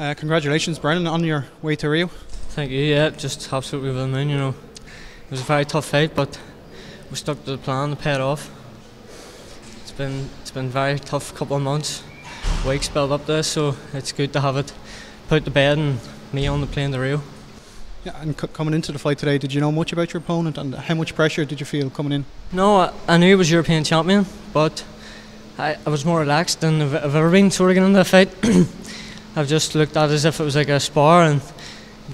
Uh, congratulations, Brendan, on your way to Rio. Thank you. Yeah, just absolutely over the moon. You know, it was a very tough fight, but we stuck to the plan to pay it off. It's been it's been a very tough couple of months, weeks built up this, so it's good to have it put to bed and me on the plane to Rio. Yeah, and c- coming into the fight today, did you know much about your opponent and how much pressure did you feel coming in? No, I, I knew he was European champion, but I, I was more relaxed than I've, I've ever been sort of getting into a fight. I've just looked at it as if it was like a spar and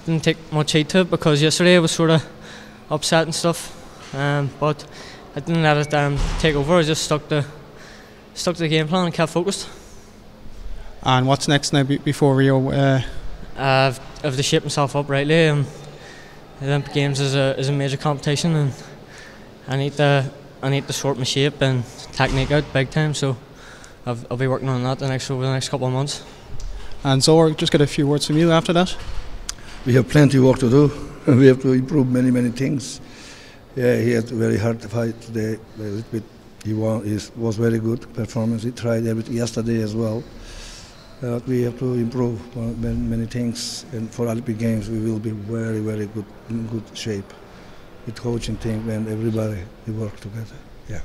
didn't take much heed to it because yesterday I was sort of upset and stuff. Um, but I didn't let it um, take over. I just stuck to stuck to the game plan and kept focused. And what's next now be- before Rio? Uh, I've, I've to shape myself up rightly. Um, the Olympic Games is a is a major competition, and I need to I need to sort my shape and technique out big time. So I've, I'll be working on that the next over the next couple of months. And Zaur, just get a few words from you after that. We have plenty of work to do. We have to improve many, many things. Yeah, he had a very hard fight today. A little bit, he won, was very good performance. He tried everything yesterday as well. Uh, we have to improve many, many things, and for Olympic Games we will be very, very good, in good shape with coaching team and everybody. We work together. Yeah.